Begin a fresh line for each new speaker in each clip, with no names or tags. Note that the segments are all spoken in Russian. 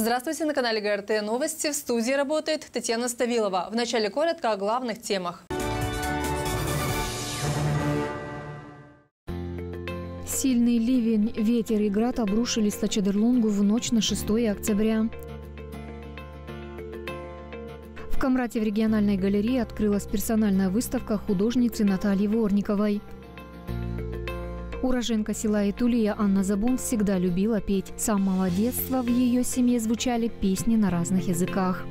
Здравствуйте на канале ГРТ Новости. В студии работает Татьяна Ставилова. В начале коротко о главных темах.
Сильный ливень, ветер и град обрушились на Чадерлунгу в ночь на 6 октября. В Камрате в региональной галерее открылась персональная выставка художницы Натальи Ворниковой. Уроженка села Итулия Анна Забун всегда любила петь. С самого детства в ее семье звучали песни на разных языках.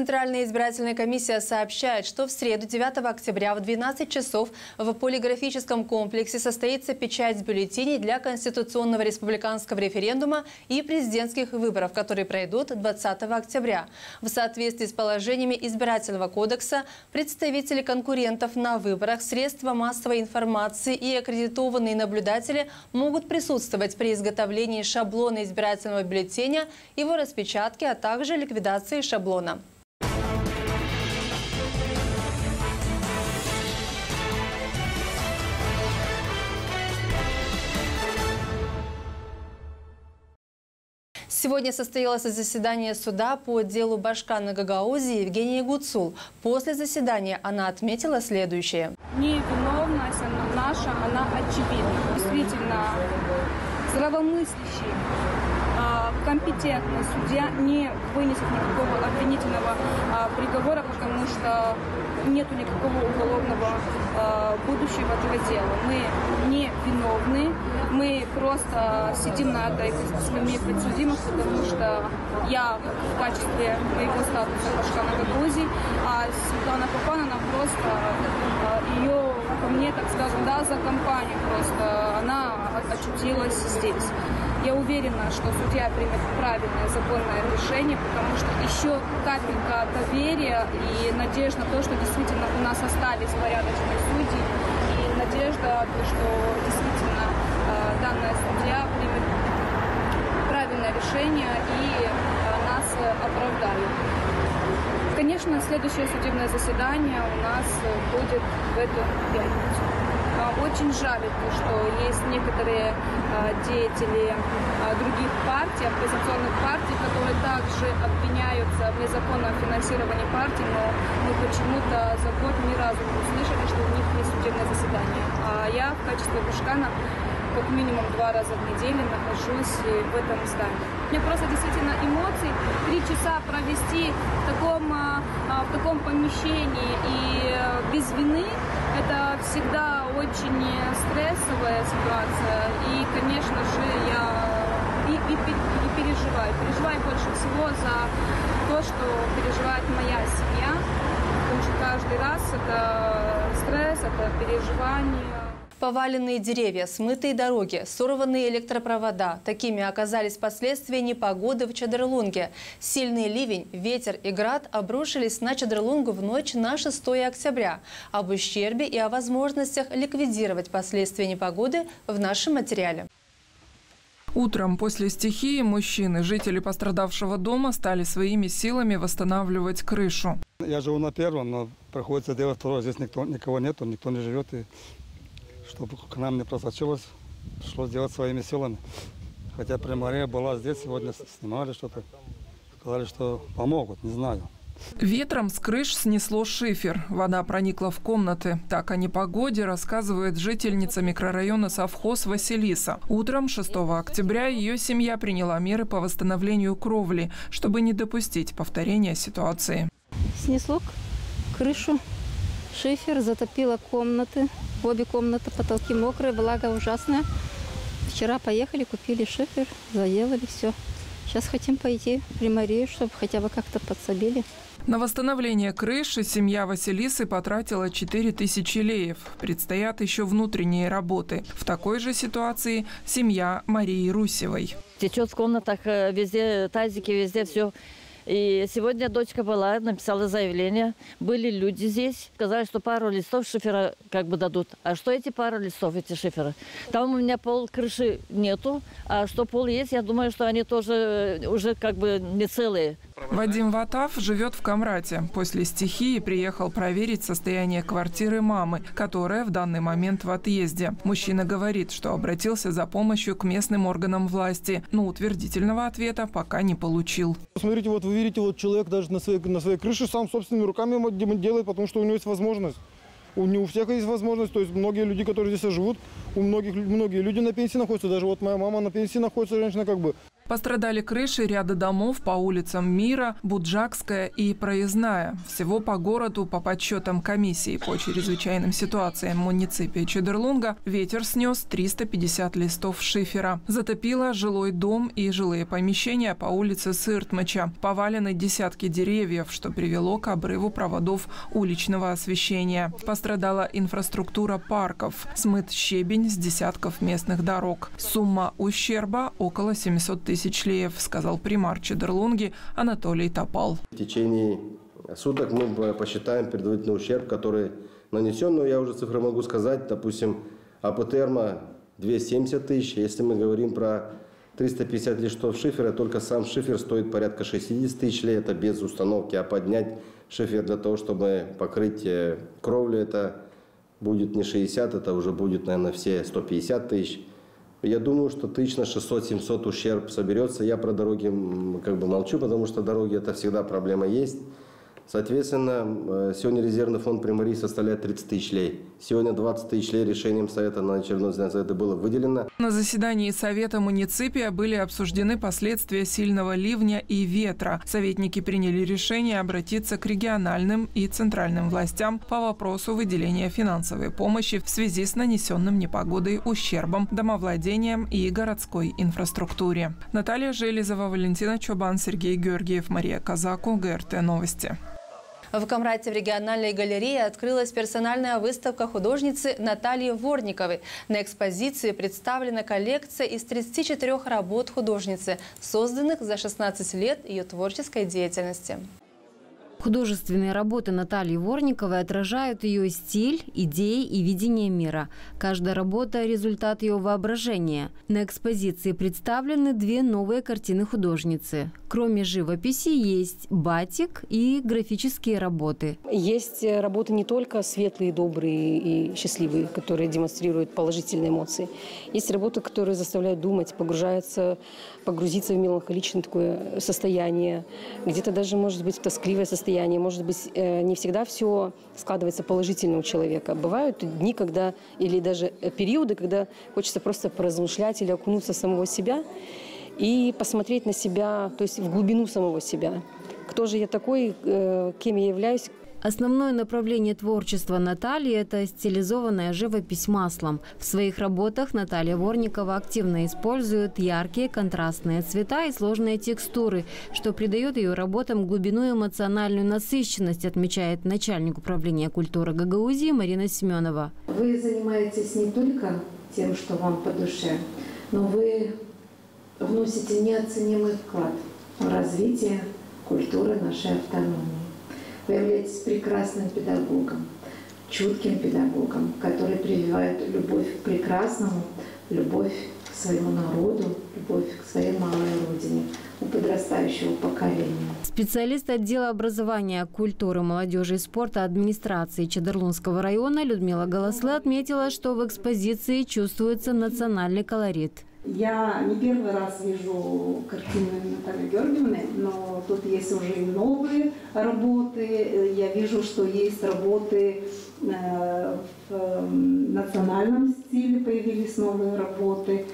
Центральная избирательная комиссия сообщает, что в среду 9 октября в 12 часов в полиграфическом комплексе состоится печать бюллетеней для Конституционного республиканского референдума и президентских выборов, которые пройдут 20 октября. В соответствии с положениями избирательного кодекса представители конкурентов на выборах, средства массовой информации и аккредитованные наблюдатели могут присутствовать при изготовлении шаблона избирательного бюллетеня, его распечатке, а также ликвидации шаблона. Сегодня состоялось заседание суда по делу Башкана Гагаузии Евгении Гуцул. После заседания она отметила следующее.
Невиновность наша, она очевидна. Действительно, здравомыслящий, а, компетентный судья не вынесет никакого обвинительного а, приговора, потому что нету никакого уголовного э, будущего этого дела. Мы не виновны, мы просто сидим на этой скамье подсудимых, потому что я в качестве моего статуса пошла на Гагаузии, а Светлана Папан, она просто, ее, по мне, так скажем, да, за компанию просто, она очутилась здесь. Я уверена, что судья примет правильное законное решение, потому что еще капелька доверия и надежда на то, что действительно у нас остались порядочные судьи, и надежда, что действительно э, данная судья примет правильное решение и э, нас оправдают. Конечно, следующее судебное заседание у нас будет в эту пятницу. Очень жаль, что есть некоторые а, деятели а, других партий, оппозиционных партий, которые также обвиняются в незаконном финансировании партий, но мы почему-то за год ни разу не услышали, что у них есть судебное заседание. А я в качестве Бушкана как минимум два раза в неделю нахожусь в этом здании. Мне просто действительно эмоций. Три часа провести в таком, в таком помещении и э, без вины это всегда очень стрессовая ситуация. И, конечно же, я и, и, и переживаю. Переживаю больше всего за то, что переживает моя семья. Потому что каждый раз это стресс, это переживание.
Поваленные деревья, смытые дороги, сорванные электропровода. Такими оказались последствия непогоды в Чадерлунге. Сильный ливень, ветер и град обрушились на Чадерлунгу в ночь на 6 октября. Об ущербе и о возможностях ликвидировать последствия непогоды в нашем материале.
Утром после стихии мужчины, жители пострадавшего дома, стали своими силами восстанавливать крышу.
Я живу на первом, но приходится делать второе. Здесь никто, никого нету, никто не живет. И чтобы к нам не просочилось, пришлось делать своими силами. Хотя примария была здесь, сегодня снимали что-то. Сказали, что помогут, не знаю.
Ветром с крыш снесло шифер. Вода проникла в комнаты. Так о непогоде рассказывает жительница микрорайона совхоз Василиса. Утром 6 октября ее семья приняла меры по восстановлению кровли, чтобы не допустить повторения ситуации.
Снесло крышу, шифер, затопило комнаты. Обе комнаты, потолки мокрые, влага ужасная. Вчера поехали, купили шифер, заделали все. Сейчас хотим пойти в примарию, чтобы хотя бы как-то подсобили.
На восстановление крыши семья Василисы потратила 4 тысячи леев. Предстоят еще внутренние работы. В такой же ситуации семья Марии Русевой.
Течет в комнатах, э, везде тазики, везде все И сегодня дочка была, написала заявление. Были люди здесь, сказали, что пару листов шифера как бы дадут. А что эти пару листов, эти шиферы? Там у меня пол крыши нету, а что пол есть, я думаю, что они тоже уже как бы не целые.
Вадим Ватав живет в Камрате. После стихии приехал проверить состояние квартиры мамы, которая в данный момент в отъезде. Мужчина говорит, что обратился за помощью к местным органам власти, но утвердительного ответа пока не получил.
Смотрите, вот вы видите, вот человек даже на своей, на своей крыше сам собственными руками делает, потому что у него есть возможность. У, не у всех есть возможность, то есть многие люди, которые здесь живут, у многих многие люди на пенсии находятся, даже вот моя мама на пенсии находится, женщина как бы.
Пострадали крыши ряда домов по улицам Мира, Буджакская и Проездная. Всего по городу, по подсчетам комиссии по чрезвычайным ситуациям муниципия Чедерлунга, ветер снес 350 листов шифера. Затопило жилой дом и жилые помещения по улице Сыртмача. Повалены десятки деревьев, что привело к обрыву проводов уличного освещения. Пострадала инфраструктура парков. Смыт щебень с десятков местных дорог. Сумма ущерба около 700 тысяч тысяч леев, сказал примар Чедерлунги Анатолий Топал.
В течение суток мы посчитаем предварительный ущерб, который нанесен. Но я уже цифры могу сказать. Допустим, апотерма 270 тысяч. Если мы говорим про 350 листов шифера, только сам шифер стоит порядка 60 тысяч лей. Это без установки. А поднять шифер для того, чтобы покрыть э, кровлю, это будет не 60, это уже будет, наверное, все 150 тысяч. Я думаю, что тысяч на 600-700 ущерб соберется. Я про дороги как бы молчу, потому что дороги это всегда проблема есть. Соответственно, э, сегодня резервный фонд Примарии составляет 30 тысяч лей. Сегодня 20 тысяч лей решением Совета на очередной совета было выделено.
На заседании Совета муниципия были обсуждены последствия сильного ливня и ветра. Советники приняли решение обратиться к региональным и центральным властям по вопросу выделения финансовой помощи в связи с нанесенным непогодой ущербом домовладением и городской инфраструктуре. Наталья Железова, Валентина Чубан, Сергей Георгиев, Мария Казаку, ГРТ Новости.
В Камрате в региональной галерее открылась персональная выставка художницы Натальи Ворниковой. На экспозиции представлена коллекция из 34 работ художницы, созданных за 16 лет ее творческой деятельности.
Художественные работы Натальи Ворниковой отражают ее стиль, идеи и видение мира. Каждая работа – результат ее воображения. На экспозиции представлены две новые картины художницы. Кроме живописи есть батик и графические работы.
Есть работы не только светлые, добрые и счастливые, которые демонстрируют положительные эмоции. Есть работы, которые заставляют думать, погружаются, погрузиться в меланхоличное такое состояние, где-то даже, может быть, в тоскливое состояние. Может быть, э, не всегда все складывается положительно у человека. Бывают дни, когда, или даже периоды, когда хочется просто поразмышлять или окунуться в самого себя и посмотреть на себя, то есть в глубину самого себя. Кто же я такой, э, кем я являюсь,
Основное направление творчества Натальи – это стилизованная живопись маслом. В своих работах Наталья Ворникова активно использует яркие контрастные цвета и сложные текстуры, что придает ее работам глубину и эмоциональную насыщенность, отмечает начальник управления культуры Гагаузии Марина Семенова.
Вы занимаетесь не только тем, что вам по душе, но вы вносите неоценимый вклад в развитие культуры нашей автономии. Вы являетесь прекрасным педагогом, чутким педагогом, который прививает любовь к прекрасному, любовь к своему народу, любовь к своей малой родине у подрастающего поколения.
Специалист отдела образования, культуры, молодежи и спорта администрации Чадерлунского района Людмила Голослы отметила, что в экспозиции чувствуется национальный колорит.
Я не первый раз вижу картины Натальи Георгиевны, но тут есть уже и новые работы. Я вижу, что есть работы э, в национальном стиле, появились новые работы.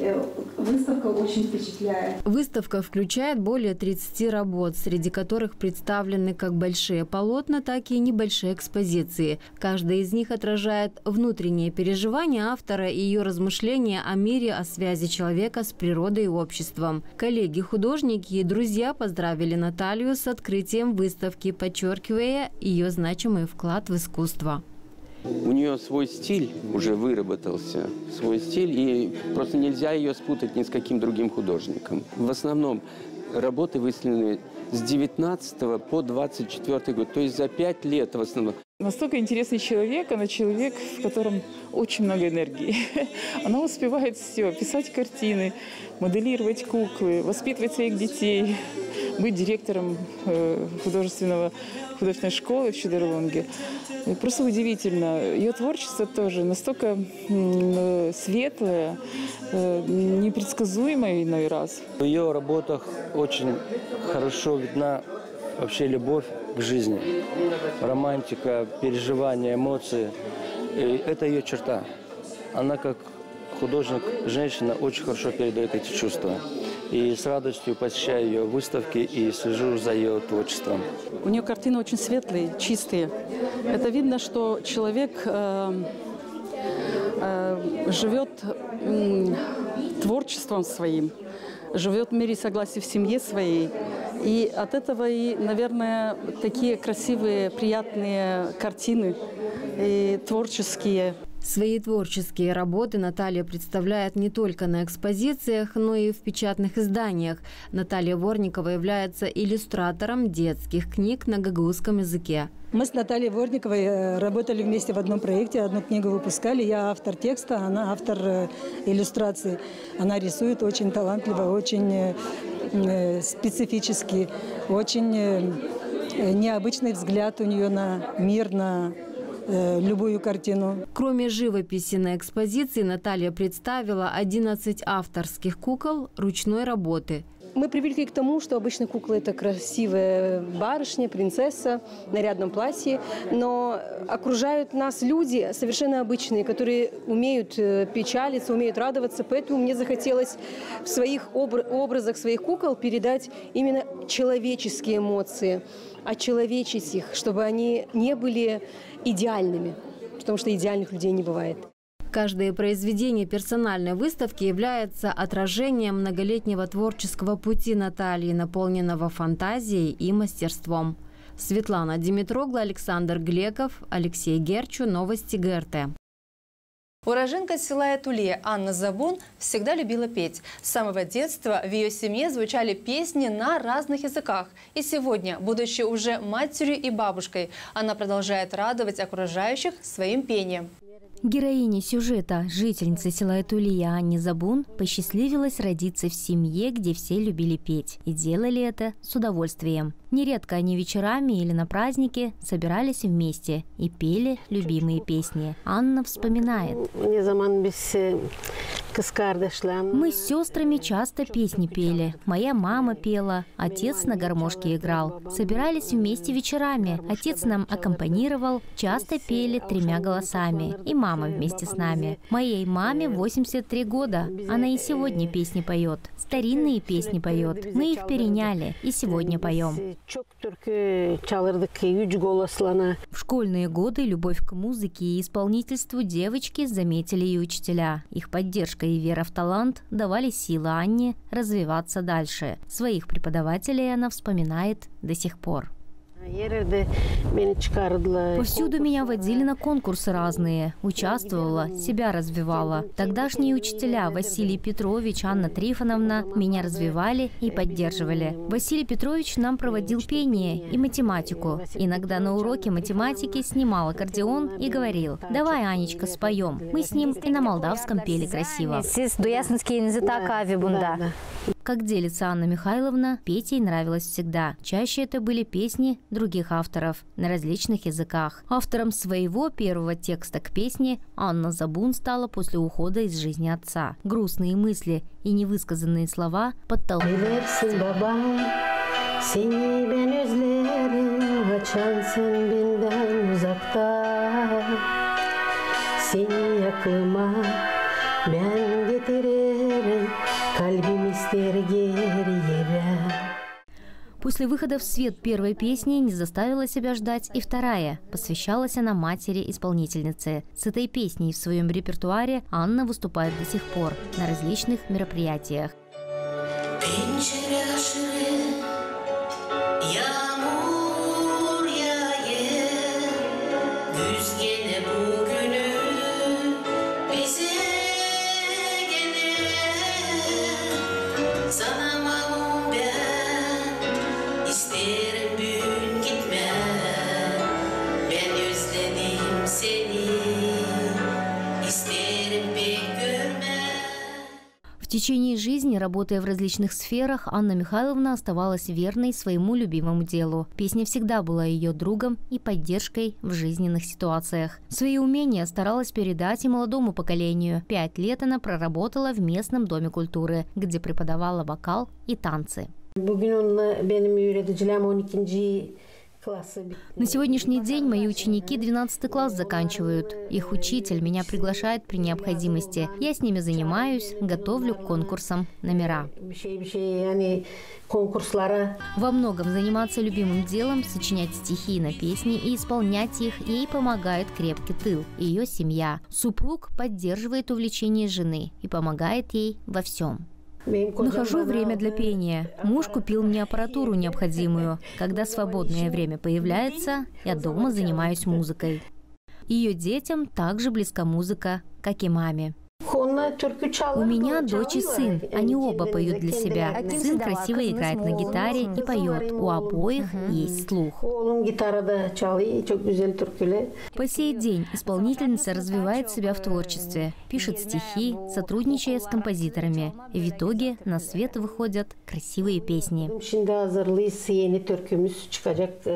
Э, выставка очень впечатляет.
Выставка включает более 30 работ, среди которых представлены как большие полотна, так и небольшие экспозиции. Каждая из них отражает внутренние переживания автора и ее размышления о мире, о связи человека с природой и обществом. Коллеги-художники и друзья поздравили Наталью с открытием выставки, подчеркивая ее значимый вклад в искусство.
У нее свой стиль уже выработался, свой стиль, и просто нельзя ее спутать ни с каким другим художником. В основном работы выставлены с 19 по 24 год, то есть за пять лет в основном.
Настолько интересный человек, она человек, в котором очень много энергии. Она успевает все, писать картины, моделировать куклы, воспитывать своих детей, быть директором э, художественного, художественной школы в Чудерлонге. Просто удивительно. Ее творчество тоже настолько светлое, э, непредсказуемое иной раз.
В ее работах очень хорошо видна вообще любовь к жизни, романтика, переживания, эмоции. И это ее черта. Она как художник, женщина очень хорошо передает эти чувства. И с радостью посещаю ее выставки и слежу за ее творчеством.
У нее картины очень светлые, чистые. Это видно, что человек э, э, живет э, творчеством своим, живет в мире согласия в семье своей. И от этого и, наверное, такие красивые, приятные картины и творческие.
Свои творческие работы Наталья представляет не только на экспозициях, но и в печатных изданиях. Наталья Ворникова является иллюстратором детских книг на гагаузском языке.
Мы с Натальей Ворниковой э, работали вместе в одном проекте, одну книгу выпускали. Я автор текста, она автор э, иллюстрации. Она рисует очень талантливо, очень э, специфически, очень необычный взгляд у нее на мир, на любую картину.
Кроме живописи на экспозиции, Наталья представила 11 авторских кукол ручной работы –
мы привыкли к тому, что обычно кукла – это красивая барышня, принцесса в нарядном платье, но окружают нас люди совершенно обычные, которые умеют э, печалиться, умеют радоваться, поэтому мне захотелось в своих образах своих кукол передать именно человеческие эмоции, очеловечить их, чтобы они не были идеальными, потому что идеальных людей не бывает.
Каждое произведение персональной выставки является отражением многолетнего творческого пути Натальи, наполненного фантазией и мастерством. Светлана Димитрогла, Александр Глеков, Алексей Герчу. Новости ГРТ.
Уроженка села Этуле Анна Забун всегда любила петь. С самого детства в ее семье звучали песни на разных языках. И сегодня, будучи уже матерью и бабушкой, она продолжает радовать окружающих своим пением.
Героине сюжета, жительница села Этулия Анни Забун, посчастливилось родиться в семье, где все любили петь. И делали это с удовольствием. Нередко они вечерами или на празднике собирались вместе и пели любимые песни. Анна вспоминает. Мы с сестрами часто песни пели. Моя мама пела, отец на гармошке играл. Собирались вместе вечерами. Отец нам аккомпанировал, часто пели тремя голосами. И мама вместе с нами. Моей маме 83 года. Она и сегодня песни поет. Старинные песни поет. Мы их переняли и сегодня поем. В школьные годы любовь к музыке и исполнительству девочки заметили и учителя. Их поддержка и вера в талант давали силы Анне развиваться дальше. Своих преподавателей она вспоминает до сих пор. Повсюду меня водили на конкурсы разные. Участвовала, себя развивала. Тогдашние учителя Василий Петрович, Анна Трифоновна меня развивали и поддерживали. Василий Петрович нам проводил пение и математику. Иногда на уроке математики снимал аккордеон и говорил, давай, Анечка, споем. Мы с ним и на молдавском пели красиво. Как делится Анна Михайловна, петь ей нравилось всегда. Чаще это были песни других авторов на различных языках. Автором своего первого текста к песне Анна Забун стала после ухода из жизни отца. Грустные мысли и невысказанные слова подтолкнули. После выхода в свет первой песни не заставила себя ждать и вторая. Посвящалась она матери-исполнительницы. С этой песней в своем репертуаре Анна выступает до сих пор на различных мероприятиях. Течение жизни, работая в различных сферах, Анна Михайловна оставалась верной своему любимому делу. Песня всегда была ее другом и поддержкой в жизненных ситуациях. Свои умения старалась передать и молодому поколению. Пять лет она проработала в местном доме культуры, где преподавала вокал и танцы. На сегодняшний день мои ученики 12 класс заканчивают. Их учитель меня приглашает при необходимости. Я с ними занимаюсь, готовлю к конкурсам номера. Во многом заниматься любимым делом, сочинять стихи на песни и исполнять их ей помогает крепкий тыл, ее семья. Супруг поддерживает увлечение жены и помогает ей во всем. Нахожу время для пения. Муж купил мне аппаратуру необходимую. Когда свободное время появляется, я дома занимаюсь музыкой. Ее детям также близка музыка, как и маме. У меня дочь и сын. Они оба поют для себя. Сын красиво играет на гитаре и поет. У обоих есть слух. По сей день исполнительница развивает себя в творчестве, пишет стихи, сотрудничая с композиторами. И в итоге на свет выходят красивые песни.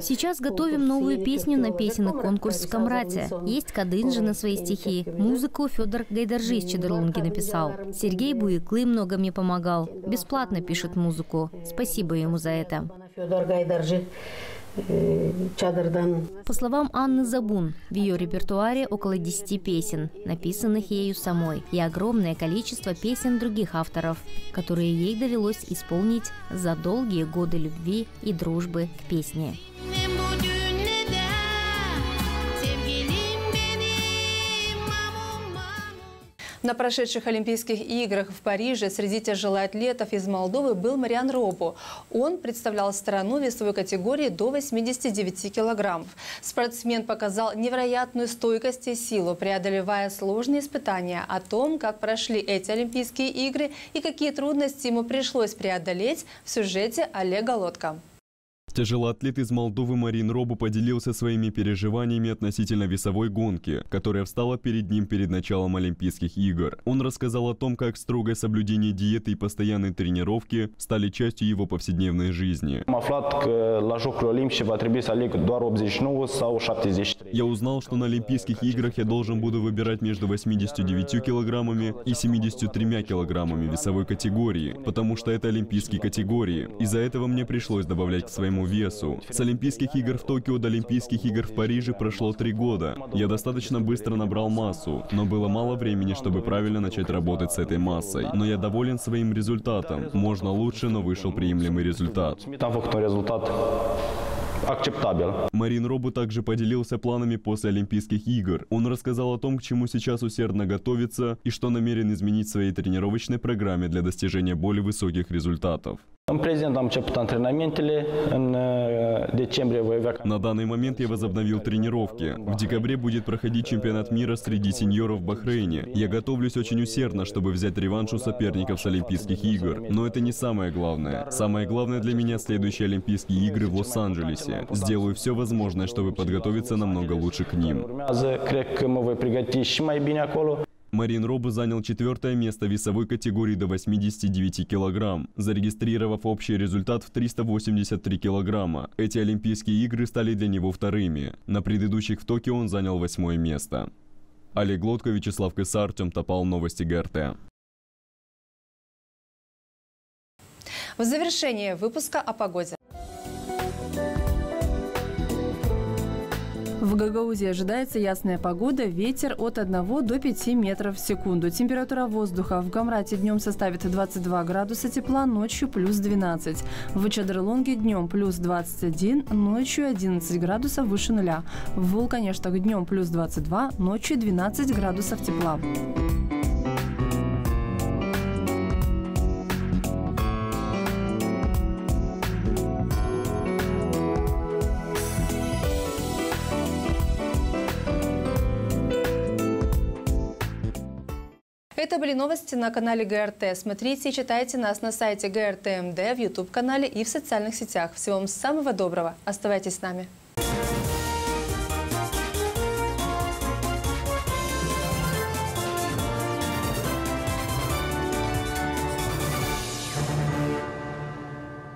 Сейчас готовим новую песню на песенный конкурс в Камрате. Есть Кадынжи на свои стихи. Музыку Федор Гайдаржи Чедерлунги написал. Сергей Буиклы много мне помогал. Бесплатно пишет музыку. Спасибо ему за это. По словам Анны Забун, в ее репертуаре около 10 песен, написанных ею самой, и огромное количество песен других авторов, которые ей довелось исполнить за долгие годы любви и дружбы к песне.
На прошедших Олимпийских играх в Париже среди тяжелоатлетов из Молдовы был Мариан Робу. Он представлял страну весовой категории до 89 килограммов. Спортсмен показал невероятную стойкость и силу, преодолевая сложные испытания. О том, как прошли эти Олимпийские игры и какие трудности ему пришлось преодолеть в сюжете Олега Лодка.
Тяжелоатлет из Молдовы Марин Робу поделился своими переживаниями относительно весовой гонки, которая встала перед ним перед началом Олимпийских игр. Он рассказал о том, как строгое соблюдение диеты и постоянные тренировки стали частью его повседневной жизни. Я узнал, что на Олимпийских играх я должен буду выбирать между 89 килограммами и 73 килограммами весовой категории, потому что это олимпийские категории. Из-за этого мне пришлось добавлять к своему весу. С Олимпийских игр в Токио до Олимпийских игр в Париже прошло три года. Я достаточно быстро набрал массу, но было мало времени, чтобы правильно начать работать с этой массой. Но я доволен своим результатом. Можно лучше, но вышел приемлемый результат. результат. Марин Робу также поделился планами после Олимпийских игр. Он рассказал о том, к чему сейчас усердно готовится и что намерен изменить в своей тренировочной программе для достижения более высоких результатов. На данный момент я возобновил тренировки. В декабре будет проходить чемпионат мира среди сеньоров в Бахрейне. Я готовлюсь очень усердно, чтобы взять реванш у соперников с Олимпийских игр. Но это не самое главное. Самое главное для меня следующие Олимпийские игры в Лос-Анджелесе. Сделаю все возможное, чтобы подготовиться намного лучше к ним. Марин Робу занял четвертое место весовой категории до 89 килограмм, зарегистрировав общий результат в 383 килограмма. Эти Олимпийские игры стали для него вторыми. На предыдущих в Токио он занял восьмое место. Олег Лодко, Вячеслав Кыса, Артем Топал, Новости ГРТ.
В завершение выпуска о погоде. В Гагаузе ожидается ясная погода, ветер от 1 до 5 метров в секунду. Температура воздуха в Гамрате днем составит 22 градуса тепла, ночью плюс 12. В Чадрлонге днем плюс 21, ночью 11 градусов выше нуля. В Вулканештах днем плюс 22, ночью 12 градусов тепла. Это были новости на канале ГРТ. Смотрите и читайте нас на сайте ГРТ МД, в YouTube-канале и в социальных сетях. Всего вам самого доброго. Оставайтесь с нами.